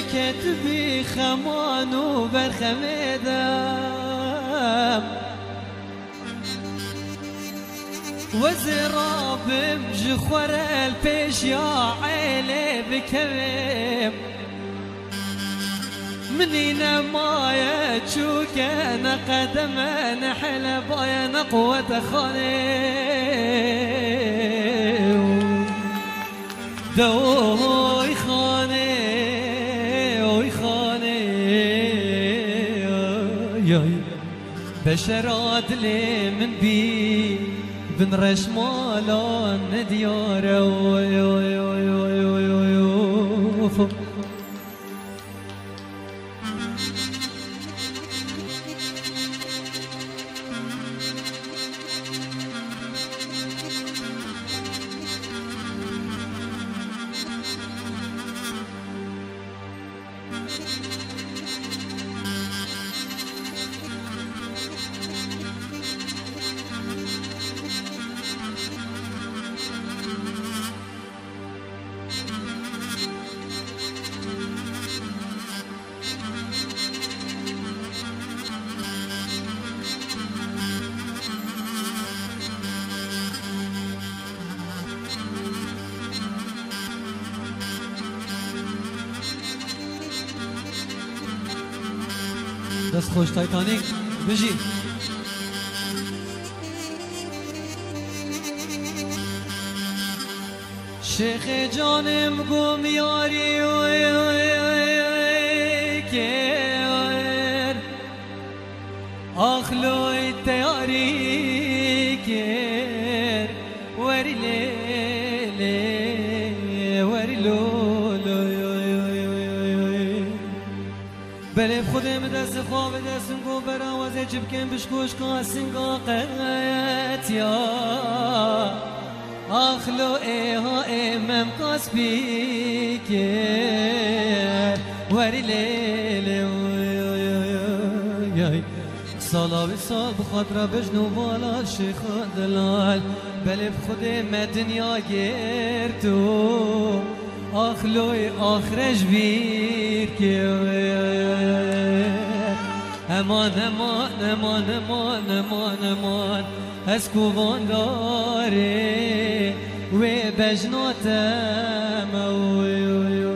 کتبی خمان و برخمدم وزراب مجخور البيش يا عيلي بكرم منين ما يتشوك أنا قدم نحل بايا نقوة خاني دوي بشرات لي من بي بن رشمالان دياره دست خوش تایتانیک. بجی. شیخ جانم گم یاری کر آخلوی تیاری کر وری لیلی بله خودم دست خواب دستم گو براوزه جبکن بشکوش کاسن قاقت یا آخلو ایها ایمم کاس بیکر وری لیلی سالا به سال بخاطر بجنو بالا شیخ دلال بله خود ما دنیا گرتو. آخلوی آخرش بیر که أمان أمان أمان أمان أمان أمان از کوبان داره و بجناتم. اوی اوی.